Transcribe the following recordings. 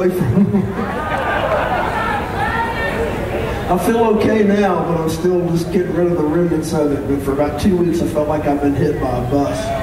away from. I feel okay now, but I'm still just getting rid of the remnants of it. But for about two weeks, I felt like I've been hit by a bus.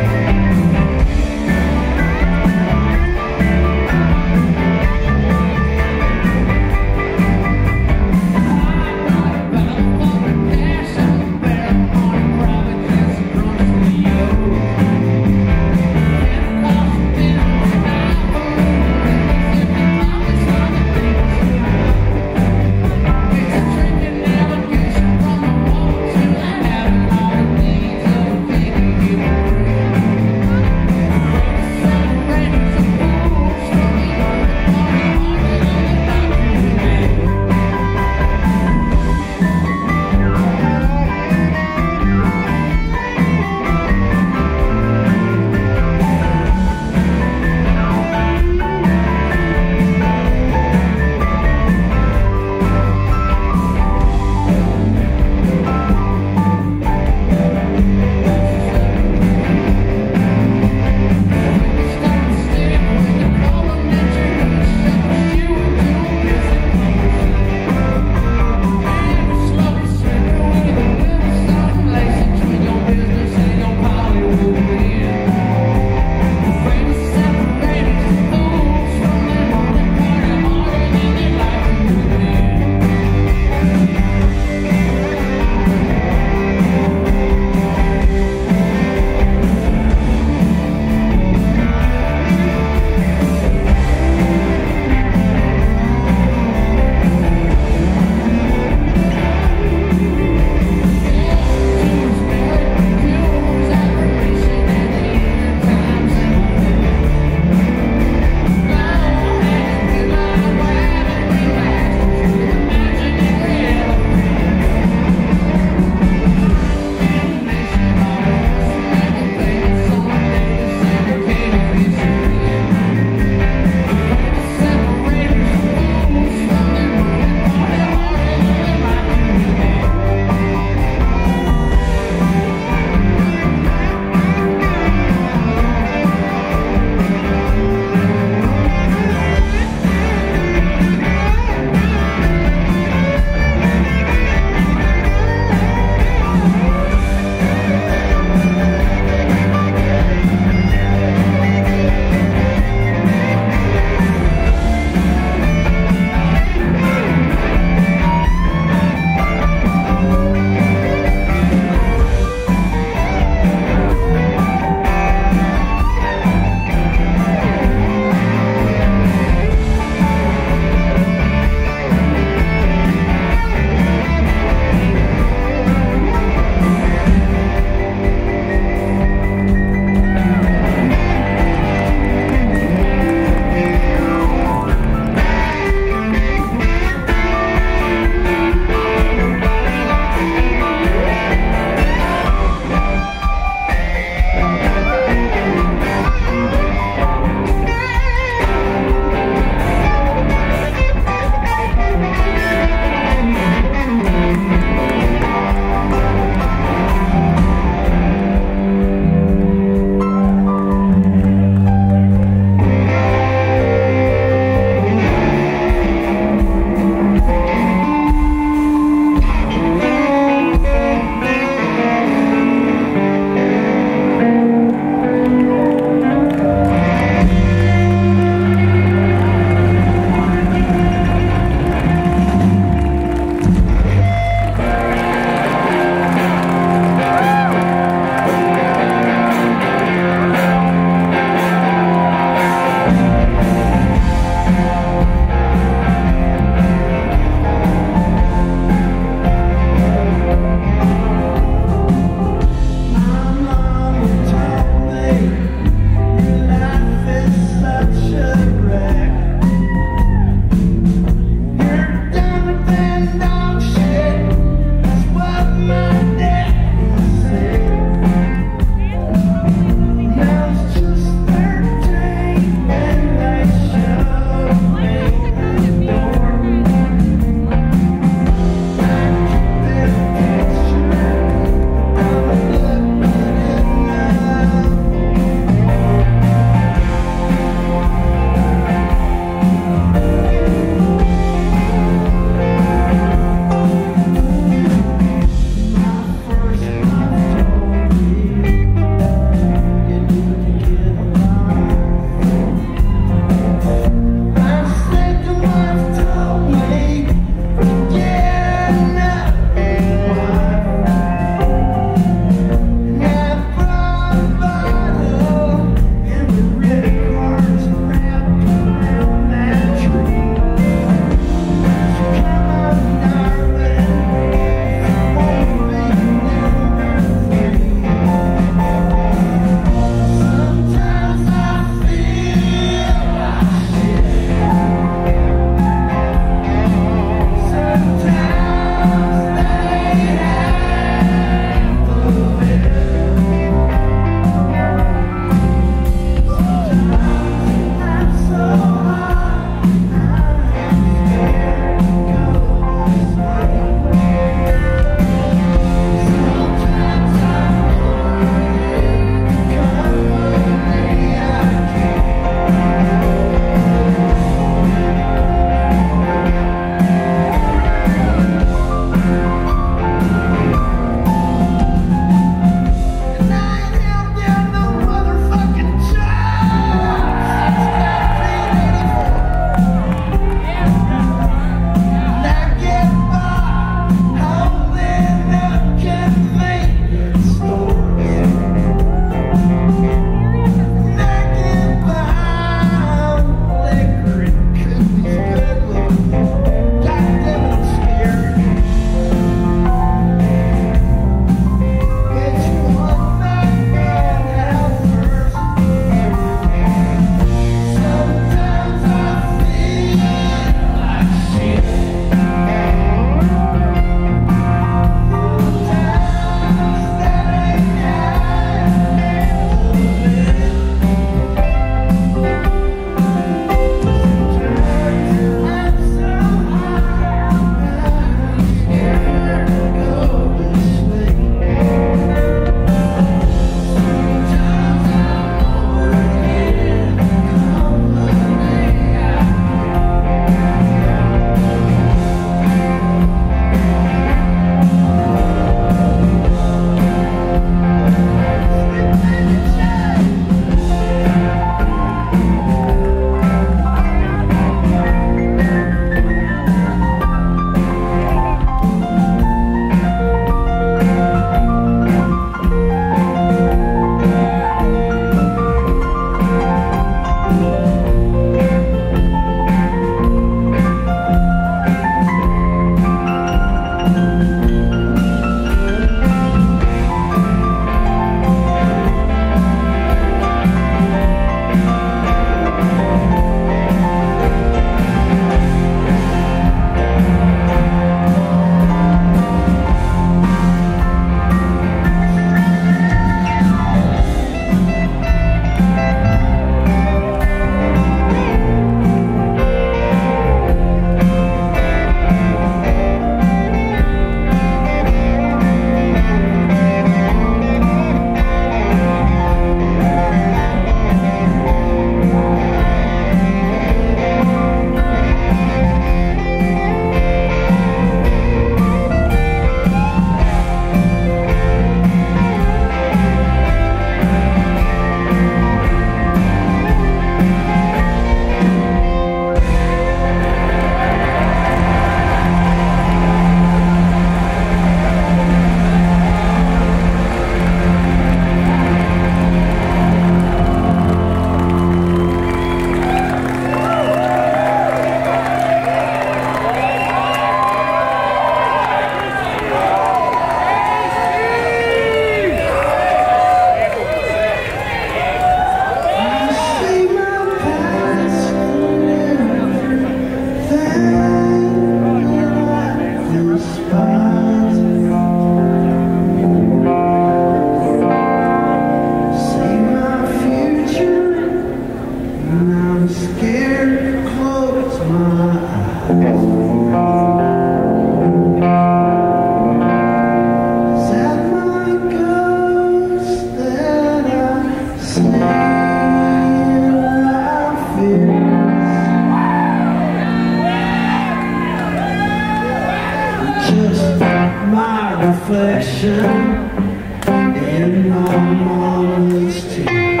reflection in my mama's tears.